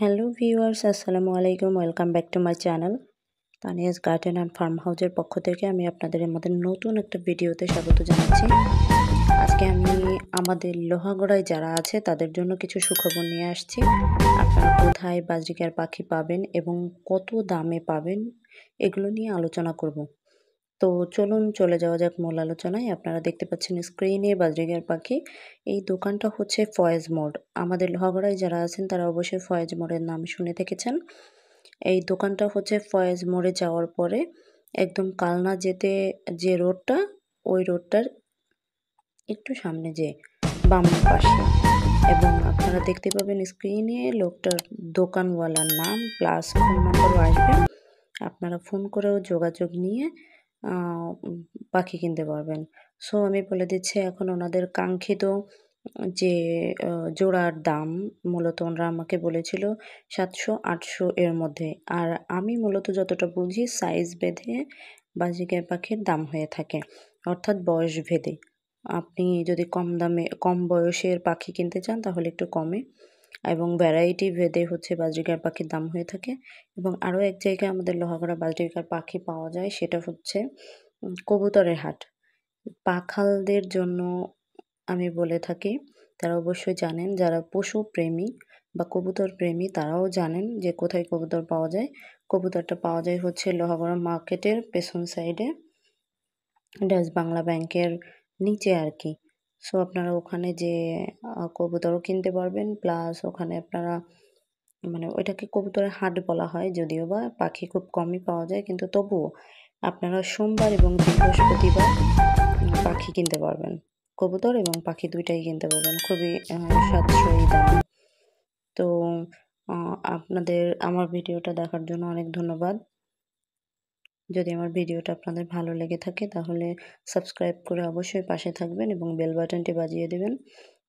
Hello viewers আসসালামু আলাইকুম welcome back to my channel Tania's garden and farm হাউসের পক্ষ থেকে আমি আপনাদের মধ্যে নতুন একটা ভিডিওতে স্বাগত জানাচ্ছি। আজকে আমি আমাদের লোহাগড়ায় যারা আছে, তাদের জন্য কিছু সুখবর নিয়ে আসছি। আপনারা কোথায় বাজরিকার পাখি পাবেন এবং কত দামে পাবেন, এগুলো নিয়ে আলোচনা করব। তো চলুন চলে যাওয়া যাক মূল আলোচনায়। আপনারা দেখতে পাচ্ছেন স্ক্রিনে বাজরিগার পাখি। এই দোকানটা হচ্ছে ফয়েজ মোড়। আমাদের লোহাগড়ায় যারা আছেন, তারা অবশ্যই ফয়েজ মোড়ের নাম শুনে থেকেছেন এই দোকানটা হচ্ছে ফয়েজ মোড়ে যাওয়ার পরে একদম কালনা যেতে যে রোডটা, ওই রোডটার একটু সামনে যে বাম পাশে। এবং আপনারা দেখতে পাবেন স্ক্রিনে লোকটার দোকানওয়ালার নাম প্লাস ফোন নম্বরও আসবে। আপনারা ফোন করেও যোগাযোগ নিয়ে পাখি কিনতে পারবেন। সো আমি বলে দিচ্ছি, এখন ওনাদের কাঙ্ক্ষিত যে জোড়ার দাম মূলত ওনারা আমাকে বলেছিল সাতশো আটশো এর মধ্যে। আর আমি মূলত যতটা বুঝি সাইজ বেঁধে বাজিকার পাখির দাম হয়ে থাকে, অর্থাৎ বয়স ভেদে। আপনি যদি কম দামে, কম বয়সের পাখি কিনতে চান, তাহলে একটু কমে। এবং ভ্যারাইটি ভেদে হচ্ছে বাজরিকার পাখির দাম হয়ে থাকে এবং আরও এক জায়গায় আমাদের লোহাগড়া বাজরিকার পাখি পাওয়া যায়, সেটা হচ্ছে কবুতরের হাট। পাখালদের জন্য আমি বলে থাকি, তারা অবশ্যই জানেন, যারা পশু প্রেমী বা কবুতর প্রেমী, তারাও জানেন যে কোথায় কবুতর পাওয়া যায়। কবুতরটা পাওয়া যায় হচ্ছে লোহাগড়া মার্কেটের পেছন সাইডে ড্যাশ বাংলা ব্যাংকের নিচে আর কি। সো আপনারা ওখানে যে কবুতরও কিনতে পারবেন প্লাস ওখানে আপনারা মানে ওইটাকে কবুতরের হাট বলা হয়, যদিও বা পাখি খুব কমই পাওয়া যায়, কিন্তু তবুও আপনারা সোমবার এবং বৃহস্পতিবার পাখি কিনতে পারবেন। কবুতর এবং পাখি দুইটাই কিনতে পারবেন, খুবই সাশ্রয়ী দামে। তো আপনাদের, আমার ভিডিওটা দেখার জন্য অনেক ধন্যবাদ। যদি আমার ভিডিওটা আপনাদের ভালো লেগে থাকে, তাহলে সাবস্ক্রাইব করে অবশ্যই পাশে থাকবেন এবং বেল বাটনটি বাজিয়ে দেবেন,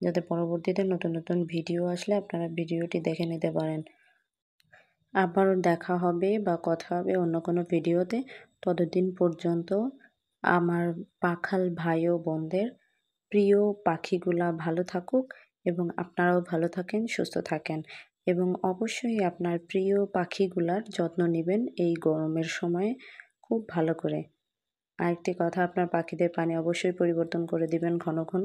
যাতে পরবর্তীতে নতুন নতুন ভিডিও আসলে আপনারা ভিডিওটি দেখে নিতে পারেন। আবারও দেখা হবে বা কথা হবে অন্য কোনো ভিডিওতে। ততদিন পর্যন্ত আমার পাখাল ভাই ও বোনদের প্রিয় পাখিগুলা ভালো থাকুক এবং আপনারাও ভালো থাকেন, সুস্থ থাকেন এবং অবশ্যই আপনার প্রিয় পাখিগুলার যত্ন নেবেন এই গরমের সময়ে। খুব ভালো করে। আরেকটি কথা, আপনার পাখিদের পানি অবশ্যই পরিবর্তন করে দিবেন ঘন ঘন।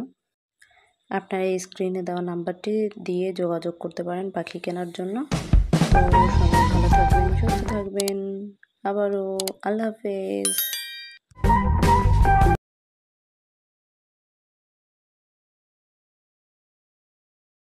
আপনারা এই স্ক্রিনে দেওয়া নাম্বারটি দিয়ে যোগাযোগ করতে পারেন পাখি কেনার জন্য। তো সবাই ভালো থাকবেন, সুস্থ থাকবেন। আবারও আল্লাহ হাফেজ।